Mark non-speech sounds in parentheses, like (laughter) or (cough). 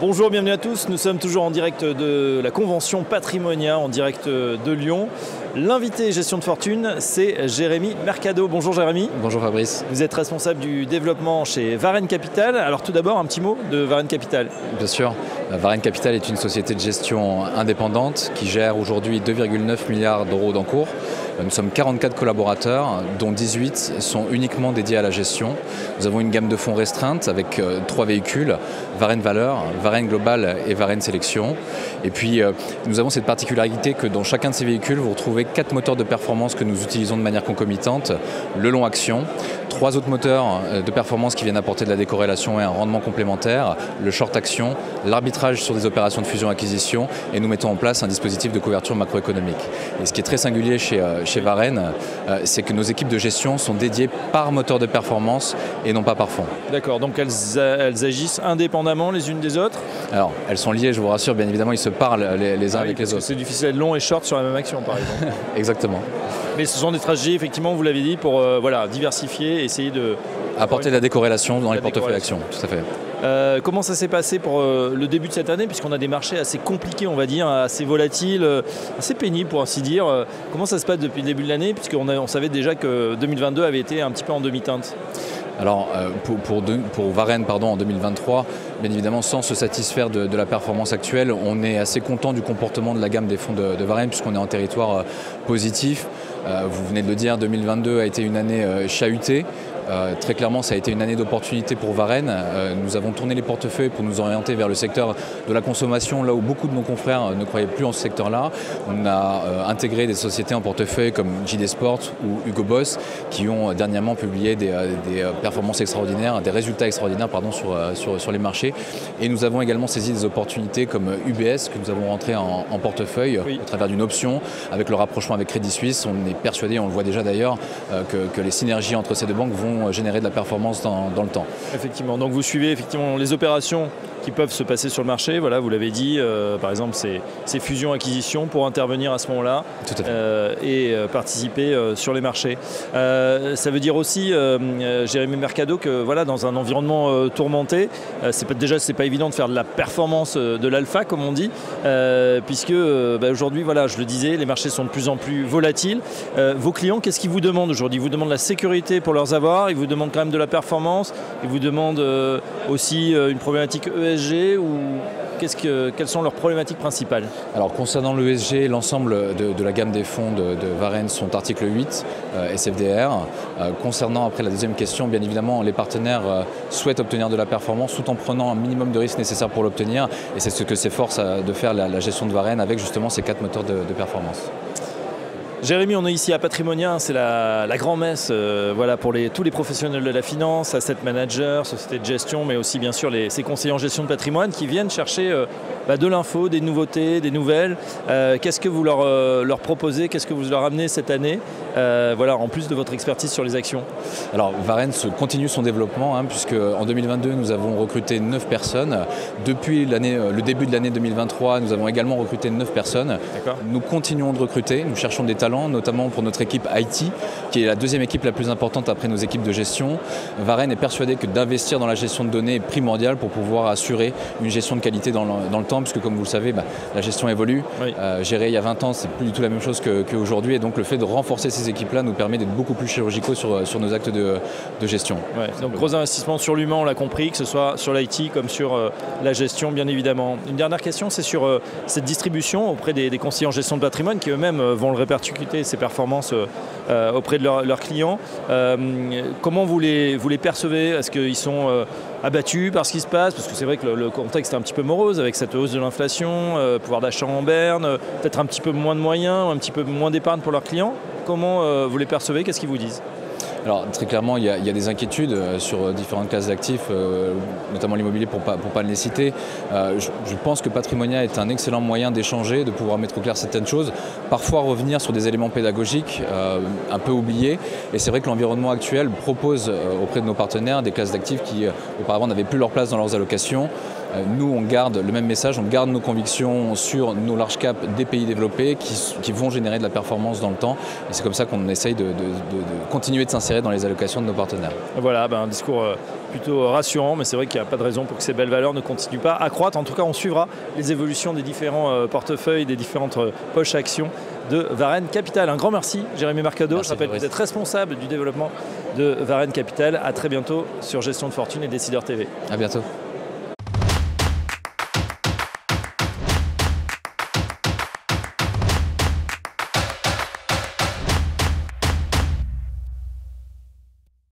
Bonjour, bienvenue à tous. Nous sommes toujours en direct de la convention Patrimonia, en direct de Lyon. L'invité gestion de fortune, c'est Jérémy Mercado. Bonjour Jérémy. Bonjour Fabrice. Vous êtes responsable du développement chez Varenne Capital. Alors tout d'abord, un petit mot de Varenne Capital. Bien sûr. Varenne Capital est une société de gestion indépendante qui gère aujourd'hui 2,9 milliards d'euros d'encours. Nous sommes 44 collaborateurs, dont 18 sont uniquement dédiés à la gestion. Nous avons une gamme de fonds restreinte avec euh, trois véhicules, Varenne Valeur, Varenne Global et Varenne Sélection. Et puis euh, nous avons cette particularité que dans chacun de ces véhicules, vous retrouvez quatre moteurs de performance que nous utilisons de manière concomitante. Le long action, trois autres moteurs euh, de performance qui viennent apporter de la décorrélation et un rendement complémentaire, le short action, l'arbitrage sur des opérations de fusion-acquisition et nous mettons en place un dispositif de couverture macroéconomique. Et ce qui est très singulier chez, chez Varenne, euh, c'est que nos équipes de gestion sont dédiées par moteur de performance et non pas par fonds. D'accord, donc elles, elles, agissent indépendamment les unes des autres Alors, elles sont liées, je vous rassure, bien évidemment, ils se parlent les, uns ah avec les autres. C'est difficile d'être long et short sur la même action, par exemple. (laughs) Exactement. Mais ce sont des stratégies, effectivement, vous l'avez dit, pour euh, voilà, diversifier, essayer de... Apporter de la décorrélation dans les portefeuilles actions, tout à fait. Euh, comment ça s'est passé pour euh, le début de cette année, puisqu'on a des marchés assez compliqués, on va dire, assez volatiles, euh, assez pénibles pour ainsi dire. comment ça se passe depuis le début de l'année, puisqu'on on savait déjà que 2022 avait été un petit peu en demi-teinte alors pour, pour, Varenne pardon, en 2023, bien évidemment sans se satisfaire de, la performance actuelle, on est assez content du comportement de la gamme des fonds de, de Varenne puisqu'on est en territoire positif. vous venez de le dire, 2022 a été une année chahutée. Euh, très clairement, ça a été une année d'opportunité pour Varennes. Euh, nous avons tourné les portefeuilles pour nous orienter vers le secteur de la consommation, là où beaucoup de nos confrères ne croyaient plus en ce secteur-là. On a euh, intégré des sociétés en portefeuille comme JD Sport ou Hugo Boss, qui ont dernièrement publié des, performances extraordinaires, des résultats extraordinaires pardon, sur, sur, les marchés. Et nous avons également saisi des opportunités comme UBS, que nous avons rentré en, portefeuille à travers d'une option. Avec le rapprochement avec Crédit Suisse, on est persuadé, on le voit déjà d'ailleurs, que, que les synergies entre ces deux banques vont générer de la performance dans, le temps. Effectivement, donc vous suivez effectivement les opérations qui peuvent se passer sur le marché, voilà, vous l'avez dit, euh, par exemple ces, fusions-acquisitions pour intervenir à ce moment-là euh, et euh, participer sur les marchés. ça veut dire aussi, Jérémy Mercado, que voilà, dans un environnement tourmenté, c'est peut déjà c'est pas évident de faire de la performance de l'alpha comme on dit, puisque bah, aujourd'hui, voilà, je le disais, les marchés sont de plus en plus volatiles. vos clients, qu'est-ce qu'ils vous demandent aujourd'hui? Ils vous demandent la sécurité pour leurs avoirs, ils vous demandent quand même de la performance, ils vous demandent euh, aussi euh, une problématique ESG ou quelles sont leurs problématiques principales? Alors concernant l'ESG, l'ensemble de, la gamme des fonds de, de Varenne sont article 8, euh, SFDR. concernant après la deuxième question, bien évidemment, les partenaires souhaitent obtenir de la performance tout en prenant un minimum de risques nécessaires pour l'obtenir. Et c'est ce que s'efforce de faire la, gestion de Varenne avec justement ces quatre moteurs de performance. Jérémy, on est ici à Patrimonia, c'est la, grand-messe euh, voilà, pour tous les professionnels de la finance, asset managers, sociétés de gestion, mais aussi bien sûr les, ces conseillers en gestion de patrimoine qui viennent chercher euh, bah, de l'info, des nouveautés, des nouvelles. Euh, qu'est-ce que vous leur, leur proposez, qu'est-ce que vous leur amenez cette année, voilà, en plus de votre expertise sur les actions Alors Varenne continue son développement, hein, puisque en 2022 nous avons recruté 9 personnes. Depuis le début de l'année 2023, nous avons également recruté 9 personnes. Nous continuons de recruter, nous cherchons des talents notamment pour notre équipe IT, qui est la deuxième équipe la plus importante après nos équipes de gestion. Varenne est persuadé que d'investir dans la gestion de données est primordial pour pouvoir assurer une gestion de qualité dans le, temps, puisque comme vous le savez, bah, la gestion évolue. Euh, gérer il y a 20 ans, c'est plus du tout la même chose qu'aujourd'hui, et donc le fait de renforcer ces équipes-là nous permet d'être beaucoup plus chirurgicaux sur, sur nos actes de, gestion. donc gros investissement sur l'humain, on l'a compris, que ce soit sur l'IT comme sur euh, la gestion, bien évidemment. Une dernière question, c'est sur euh, cette distribution auprès des, des, conseillers en gestion de patrimoine qui eux-mêmes vont le répercuter ces performances euh, euh, auprès de leurs clients. Euh, comment vous les, vous les percevez? Est-ce qu'ils sont abattus par ce qui se passe? Parce que c'est vrai que le, contexte est un petit peu morose avec cette hausse de l'inflation, pouvoir d'achat en berne, peut-être un petit peu moins de moyens, un petit peu moins d'épargne pour leurs clients. Comment vous les percevez? Qu'est-ce qu'ils vous disent? Alors très clairement, il y, a, des inquiétudes euh, sur euh, différentes classes d'actifs, euh, notamment l'immobilier pour ne pas, pour pas les citer. je, pense que Patrimonia est un excellent moyen d'échanger, de pouvoir mettre au clair certaines choses, parfois revenir sur des éléments pédagogiques un peu oubliés. Et c'est vrai que l'environnement actuel propose auprès de nos partenaires des classes d'actifs qui auparavant n'avaient plus leur place dans leurs allocations. nous, on garde le même message, on garde nos convictions sur nos large caps des pays développés qui, vont générer de la performance dans le temps. Et c'est comme ça qu'on essaye de, continuer de s'insérer dans les allocations de nos partenaires. Voilà, ben, un discours plutôt rassurant, mais c'est vrai qu'il n'y a pas de raison pour que ces belles valeurs ne continuent pas à croître. En tout cas, on suivra les évolutions des différents portefeuilles, des différentes poches actions de Varenne Capital. Un grand merci, Jérémy Mercado. Je rappelle que vous êtes responsable du développement de Varenne Capital. À très bientôt sur Gestion de Fortune et Décideur TV. À bientôt.